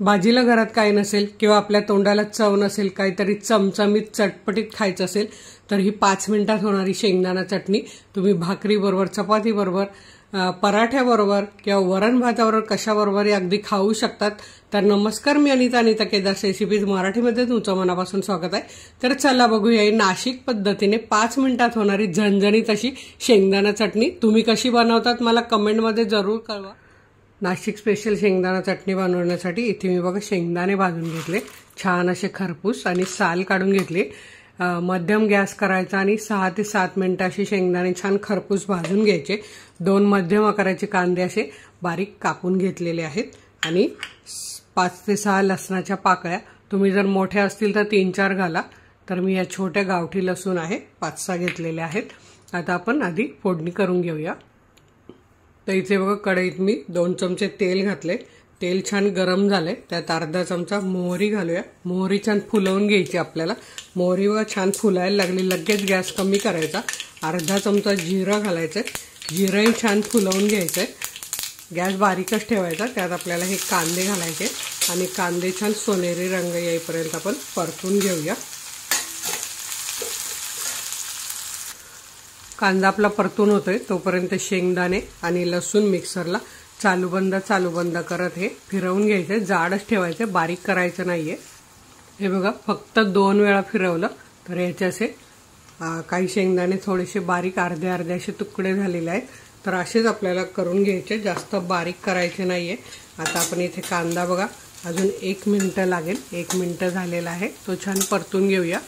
भाजीला घरात काही नसेल किंवा आपल्या तोंडाला चव नसेल काहीतरी चमचमीत चटपटीत खायचं असेल तर ही पाच मिनिटात होणारी शेंगदाणा चटणी. तुम्ही भाकरीबरोबर चपातीबरोबर पराठ्याबरोबर किंवा वरण भाताबरोबर कशाबरोबरही अगदी खाऊ शकतात. तर नमस्कार मी अनिता अनिता केदास रेसिपीज मराठीमध्ये तुमचं मनापासून स्वागत आहे. तर चला बघूया ही नाशिक पद्धतीने पाच मिनिटात होणारी झणझणीत अशी शेंगदाणा चटणी. तुम्ही कशी बनवतात मला कमेंटमध्ये जरूर कळवा. नाशिक स्पेशल शेंगदाणा चटणी बनवण्यासाठी इथे मी बघा शेंगदाणे भाजून घेतले. छान असे खरपूस आणि साल काढून घेतले. मध्यम गॅस करायचा आणि सहा ते सात मिनिटं अशी शेंगदाणे छान खरपूस भाजून घ्यायचे. दोन मध्यम आकाराचे कांदे असे बारीक कापून घेतलेले आहेत. आणि पाच ते सहा लसणाच्या पाकळ्या. तुम्ही जर मोठ्या असतील तर तीन चार घाला. तर मी या छोट्या गावठी लसूण आहे पाच सहा घेतलेल्या आहेत. आता आपण आधी फोडणी करून घेऊया. तर इथे बघा कढईत मी दोन चमचे तेल घातले. तेल छान गरम झाले. त्यात अर्धा चमचा मोहरी घालूया. मोहरी छान फुलवून घ्यायची आपल्याला. मोहरी बघा छान फुलायला लागली. लगेच गॅस कमी करायचा. अर्धा चमचा जिरं घालायचं जिरंही छान फुलवून घ्यायचं गॅस बारीकच ठेवायचा. त्यात आपल्याला हे कांदे घालायचे. आणि कांदे छान सोनेरी रंग येईपर्यंत आपण परतून घेऊया. कांदा आपला परतून होतोय तोपर्यंत शेंगदाणे आणि लसूण मिक्सरला चालू बंद चालू बंद करत हे फिरवून घ्यायचे जाडच ठेवायचे बारीक करायचं नाहीये. हे बघा फक्त दोन वेळा फिरवलं तर याचे असे काही शेंगदाणे थोडेसे बारीक अर्धे अर्धे असे तुकडे झालेले आहेत. तर असेच आपल्याला करून घ्यायचे जास्त बारीक करायचे नाहीये. आता आपण इथे कांदा बघा अजून एक मिनटं लागेल. एक मिनटं झालेला आहे तो छान परतून घेऊया.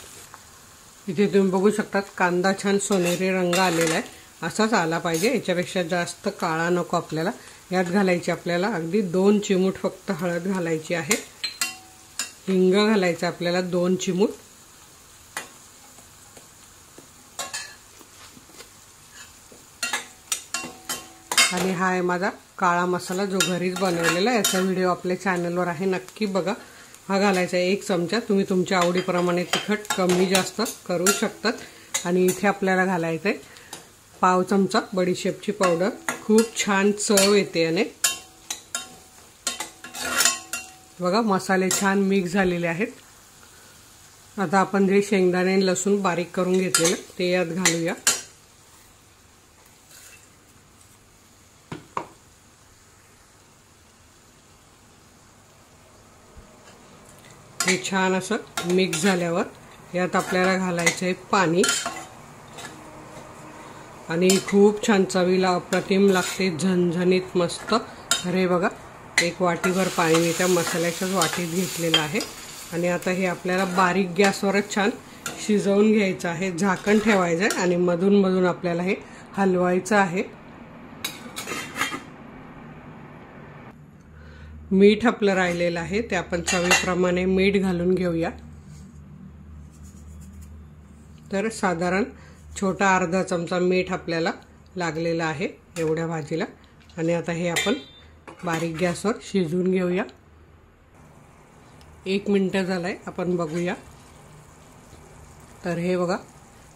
इथे तुम्ही बघू शकतात कांदा छान सोनेरी रंग आलेला आहे. असाच आला पाहिजे याच्यापेक्षा जास्त काळा नको आपल्याला. यात घालायची आपल्याला अगदी दोन चिमूट फक्त हळद घालायची आहे. हिंग घालायचं आपल्याला दोन चिमूट. आणि हा आहे माझा काळा मसाला जो घरीच बनवलेला आहे याचा व्हिडिओ आपल्या चॅनलवर आहे नक्की बघा. हा घालायचा आहे एक चमचा. तुम्ही तुमच्या आवडीप्रमाणे तिखट कमी जास्त करू शकतात. आणि इथे आपल्याला घालायचं आहे पाव चमचा बडीशेपची पावडर. खूप छान चव येते याने. बघा मसाले छान मिक्स झालेले आहेत. आता आपण जे शेंगदाणे आणि लसूण बारीक करून घेतलेलं ते यात घालूया. हे छान असं मिक्स झाल्यावर यात आपल्याला घालायचं आहे पाणी. आणि खूप छान चवीला अप्रतिम लागते झणझणीत मस्त. अरे बघा एक वाटीभर पाणी मी त्या मसाल्याच्याच वाटीत घेतलेलं आहे. आणि आता हे आपल्याला बारीक गॅसवरच छान शिजवून घ्यायचं आहे झाकण ठेवायचं आहे आणि मधून मधून आपल्याला हे हलवायचं आहे. मीठ आपलं राहिलेलं आहे ते आपण चवीप्रमाणे मीठ घालून घेऊया. तर साधारण छोटा अर्धा चमचा मीठ आपल्याला लागलेला आहे एवढ्या भाजीला. आणि आता हे आपण बारीक गॅसवर शिजवून घेऊया. एक मिनटं झालाय आपण बघूया. तर हे बघा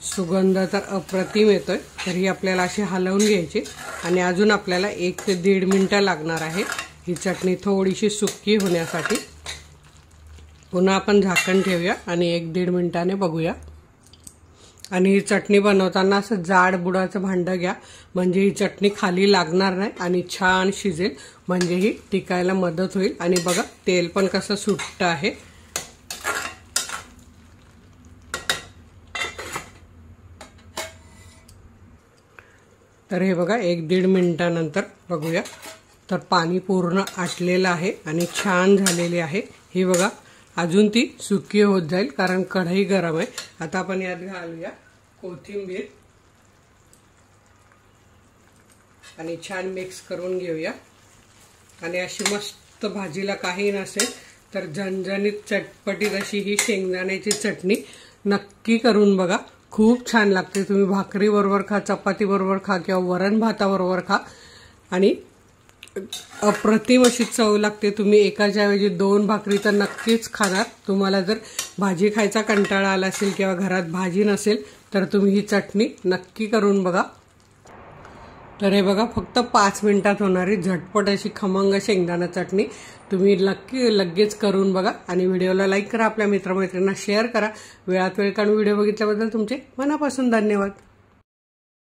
सुगंध तर अप्रतिम येतोय. तर ही आपल्याला अशी हलवून घ्यायची. आणि अजून आपल्याला एक ते दीड मिनटं लागणार आहे. ही चटणी थोडीशी सुक्की होण्यासाठी पुन्हा आपण झाकण ठेवूया आणि एक दीड मिनिटाने बघूया. आणि ही चटणी बनवताना असं जाड बुडाचं भांडं घ्या. म्हणजे ही चटणी खाली लागणार नाही आणि छान शिजेल. म्हणजे ही टिकायला मदत होईल. आणि बघा तेल पण कसं सुट्ट आहे. तर हे बघा एक दीड मिनिटानंतर बघूया. तर पाणी पूर्ण आटलेलं आहे आणि छान झालेली आहे. ही बघा अजून ती सुकी होत जाईल कारण कढई गरम आहे. आता आपण यात घालूया कोथिंबीर. आणि छान मिक्स करून घेऊया. आणि अशी मस्त भाजीला काही नसेल तर झणझणीत चटपटीत अशी ही शेंगदाण्याची चटणी नक्की करून बघा. खूप छान लागते. तुम्ही भाकरी बरोबर खा चपाती बरोबर खा किंवा वरण भाताबरोबर खा. आणि अप्रतिम अशी चव लागते. तुम्ही एकाच्या ऐवजी दोन भाकरी तर नक्कीच खाणार. तुम्हाला जर भाजी खायचा कंटाळा आला असेल किंवा घरात भाजी नसेल तर तुम्ही ही चटणी नक्की करून बघा. तर हे बघा फक्त पाच मिनिटात होणारी झटपट अशी खमंग शेंगदाणा चटणी तुम्ही नक्की लगेच करून बघा. आणि व्हिडिओला लाईक करा आपल्या मित्रमैत्रिणींना शेअर करा. वेळात वेळ काढून व्हिडिओ बघितल्याबद्दल तुमचे मनापासून धन्यवाद.